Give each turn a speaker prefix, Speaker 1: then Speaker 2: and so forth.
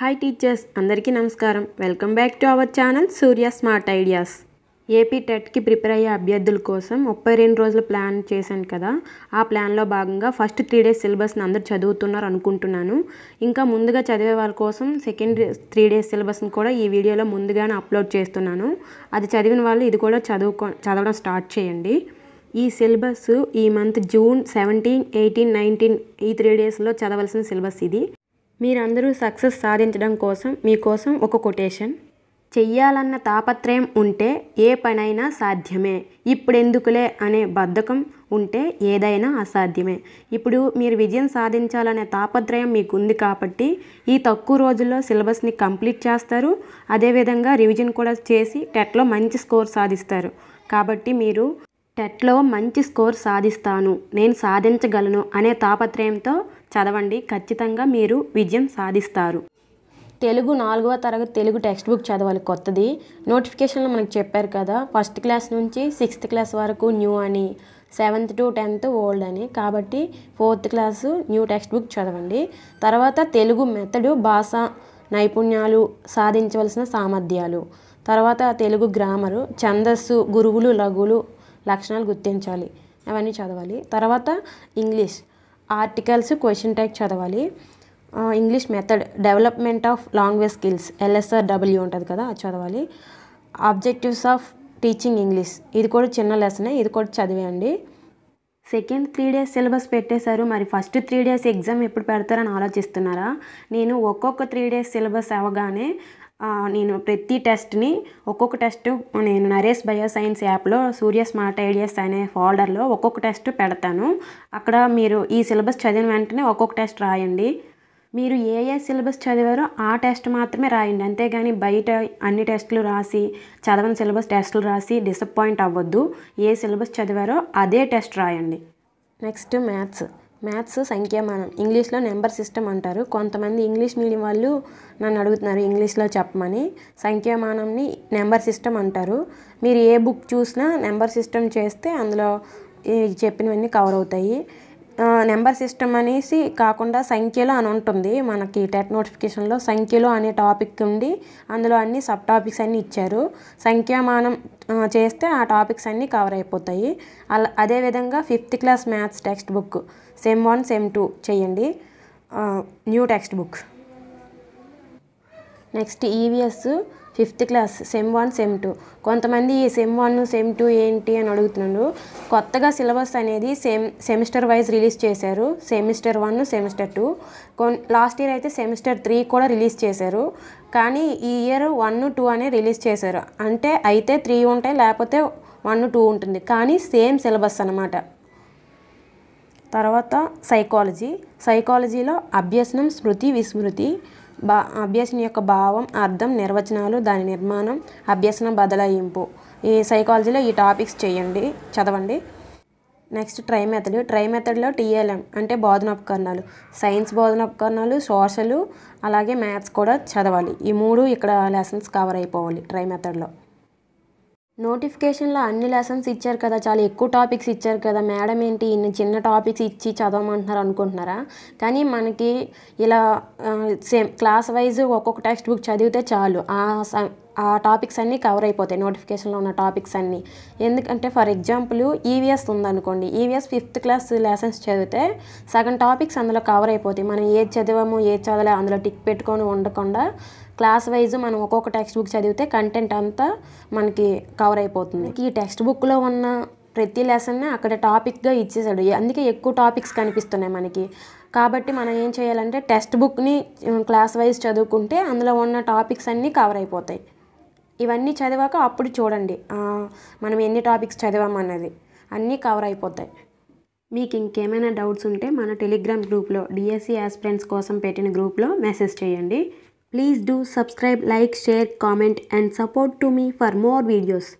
Speaker 1: Hi teachers అందరికీ నమస్కారం. Welcome back to our channel Surya smart ideas. AP టెట్కి prepare అయ్యే అభ్యర్థుల కోసం ముప్పై రెండు రోజులు ప్లాన్ చేశాను కదా. ఆ ప్లాన్లో భాగంగా ఫస్ట్ త్రీ డేస్ సిలబస్ని అందరూ చదువుతున్నారు అనుకుంటున్నాను. ఇంకా ముందుగా చదివే వాళ్ళ కోసం సెకండ్ త్రీ డేస్ సిలబస్ని కూడా ఈ వీడియోలో ముందుగానే అప్లోడ్ చేస్తున్నాను. అది చదివిన వాళ్ళు ఇది కూడా చదువుకో చదవడం స్టార్ట్ చేయండి. ఈ సిలబస్ ఈ month June seventeen eighteen nineteen ఈ త్రీ డేస్లో చదవాల్సిన సిలబస్ ఇది. మీరందరూ సక్సెస్ సాధించడం కోసం మీకోసం ఒక కొటేషన్. చెయ్యాలన్న తాపత్రయం ఉంటే ఏ పనైనా సాధ్యమే. ఇప్పుడెందుకులే అనే బద్ధకం ఉంటే ఏదైనా అసాధ్యమే. ఇప్పుడు మీరు విజయం సాధించాలనే తాపత్రయం మీకు ఉంది కాబట్టి ఈ తక్కువ రోజుల్లో సిలబస్ని కంప్లీట్ చేస్తారు. అదేవిధంగా రివిజన్ కూడా చేసి టెట్లో మంచి స్కోర్ సాధిస్తారు. కాబట్టి మీరు టెట్లో మంచి స్కోర్ సాధిస్తాను. నేను సాధించగలను అనే తాపత్రయంతో చదవండి. ఖచ్చితంగా మీరు విజయం సాధిస్తారు. తెలుగు నాలుగవ తరగతి తెలుగు టెక్స్ట్ బుక్ చదవాలి. కొత్తది. నోటిఫికేషన్లో మనకు చెప్పారు కదా ఫస్ట్ క్లాస్ నుంచి సిక్స్త్ క్లాస్ వరకు న్యూ అని సెవెంత్ టు టెన్త్ ఓల్డ్ అని. కాబట్టి fourth class new text book చదవండి. తర్వాత తెలుగు మెథడు భాష నైపుణ్యాలు సాధించవలసిన సామర్థ్యాలు. తర్వాత తెలుగు గ్రామరు ఛందస్సు గురువులు లఘులు లక్షణాలు గుర్తించాలి. అవన్నీ చదవాలి. తర్వాత ఇంగ్లీష్. ఆర్టికల్స్ క్వశ్చన్ ట్యాగ్ చదవాలి. English method development of language skills L S R W ఉంటుంది కదా అది చదవాలి. ఆబ్జెక్టివ్స్ ఆఫ్ టీచింగ్ ఇంగ్లీష్ ఇది కూడా చిన్న లెసనే ఇది కూడా చదివేయండి. సెకండ్ త్రీ డేస్ సిలబస్ పెట్టేశారు. మరి ఫస్ట్ త్రీ డేస్ ఎగ్జామ్ ఎప్పుడు పెడతారని ఆలోచిస్తున్నారా? నేను ఒక్కొక్క త్రీ డేస్ సిలబస్ అవ్వగానే నేను ప్రతి టెస్ట్ని ఒక్కొక్క టెస్ట్ నేను నరేష్ బయో సైన్స్ యాప్లో సూర్య స్మార్ట్ ఐడియాస్ అనే ఫోల్డర్లో ఒక్కొక్క టెస్ట్ పెడతాను. అక్కడ మీరు ఈ సిలబస్ చదివిన వెంటనే ఒక్కొక్క టెస్ట్ రాయండి. మీరు ఏ ఏ సిలబస్ చదివారో ఆ టెస్ట్ మాత్రమే రాయండి. అంతేగాని బయట అన్ని టెస్టులు రాసి చదవని సిలబస్ టెస్టులు రాసి డిసప్పాయింట్ అవ్వద్దు. ఏ సిలబస్ చదివారో అదే టెస్ట్ రాయండి. Next maths. మ్యాథ్స్ సంఖ్యామానం. ఇంగ్లీష్లో నెంబర్ సిస్టమ్ అంటారు. కొంతమంది ఇంగ్లీష్ మీడియం వాళ్ళు నన్ను అడుగుతున్నారు ఇంగ్లీష్లో చెప్పమని. సంఖ్యామానంని నెంబర్ సిస్టమ్ అంటారు. మీరు ఏ బుక్ చూసినా నెంబర్ సిస్టమ్ చేస్తే అందులో చెప్పినవన్నీ కవర్ అవుతాయి. నెంబర్ సిస్టమ్ అనేసి కాకుండా సంఖ్యలో అని ఉంటుంది. మనకి టెట్ నోటిఫికేషన్లో సంఖ్యలో అనే టాపిక్ ఉండి అందులో అన్ని సబ్ టాపిక్స్ అన్నీ ఇచ్చారు. సంఖ్యామానం చేస్తే ఆ టాపిక్స్ అన్నీ కవర్ అయిపోతాయి. అలా అదేవిధంగా fifth class maths text book sem one sem two చేయండి. New text book. Next EVS fifth class sem one sem two. కొంతమంది ఈ సెమ్ వన్ సెమ్ టూ ఏంటి అని అడుగుతున్నారు. కొత్తగా సిలబస్ అనేది సెమ్ సెమిస్టర్ వైజ్ రిలీజ్ చేశారు. Semester one semester two. కొన్ లాస్ట్ ఇయర్ అయితే సెమిస్టర్ త్రీ కూడా రిలీజ్ చేశారు. కానీ ఈ ఇయర్ వన్ టూ అనే రిలీజ్ చేశారు. అంటే అయితే త్రీ ఉంటాయి లేకపోతే వన్ టూ ఉంటుంది. కానీ సేమ్ సిలబస్ అనమాట తర్వాత సైకాలజీ. సైకాలజీలో అభ్యసనం స్మృతి విస్మృతి. బా అభ్యసన యొక్క భావం అర్థం నిర్వచనాలు దాని నిర్మాణం అభ్యసన బదలాయింపు. ఈ సైకాలజీలో ఈ టాపిక్స్ చేయండి చదవండి. నెక్స్ట్ ట్రై మెథడ్ ట్రై మెథడ్లో టీఎల్ఎం అంటే బోధనోపకరణాలు సైన్స్ బోధనోపకరణాలు సోషల్ అలాగే మ్యాథ్స్ కూడా చదవాలి. ఈ మూడు ఇక్కడ లెసన్స్ కవర్ అయిపోవాలి ట్రై మెథడ్లో నోటిఫికేషన్లో అన్ని లెసన్స్ ఇచ్చారు కదా చాలా ఎక్కువ టాపిక్స్ ఇచ్చారు కదా. మేడం ఏంటి ఇన్ని చిన్న టాపిక్స్ ఇచ్చి చదవమంటున్నారు అనుకుంటున్నారా? కానీ మనకి ఇలా సేమ్ క్లాస్ వైజ్ ఒక్కొక్క టెక్స్ట్ బుక్ చదివితే చాలు. ఆ ఆ టాపిక్స్ అన్నీ కవర్ అయిపోతాయి నోటిఫికేషన్లో ఉన్న టాపిక్స్ అన్నీ. ఎందుకంటే ఫర్ ఎగ్జాంపుల్ ఈవీఎస్ ఉందనుకోండి ఈవీఎస్ ఫిఫ్త్ క్లాస్ లెసన్స్ చదివితే సగం టాపిక్స్ అందులో కవర్ అయిపోతాయి. మనం ఏది చదివామో ఏది చదవలే అందులో టిక్ పెట్టుకొని ఉండకుండా క్లాస్ వైజ్ మనం ఒక్కొక్క టెక్స్ట్ బుక్ చదివితే కంటెంట్ అంతా మనకి కవర్ అయిపోతుంది. ఈ టెక్స్ట్ బుక్లో ఉన్న ప్రతి లెసన్ని అక్కడ టాపిక్గా ఇచ్చేసాడు. అందుకే ఎక్కువ టాపిక్స్ కనిపిస్తున్నాయి మనకి. కాబట్టి మనం ఏం చేయాలంటే టెక్స్ట్ బుక్ని క్లాస్ వైజ్ చదువుకుంటే అందులో ఉన్న టాపిక్స్ అన్నీ కవర్ అయిపోతాయి. ఇవన్నీ చదివాక అప్పుడు చూడండి. మనం ఎన్ని టాపిక్స్ చదివామన్నది అన్నీ కవర్ అయిపోతాయి. మీకు ఇంకేమైనా డౌట్స్ ఉంటే మన టెలిగ్రామ్ గ్రూప్లో డిఎస్సి ఆస్పిరెంట్స్ కోసం పెట్టిన గ్రూప్లో మెసేజ్ చేయండి. Please do subscribe like share comment and support to me for more videos.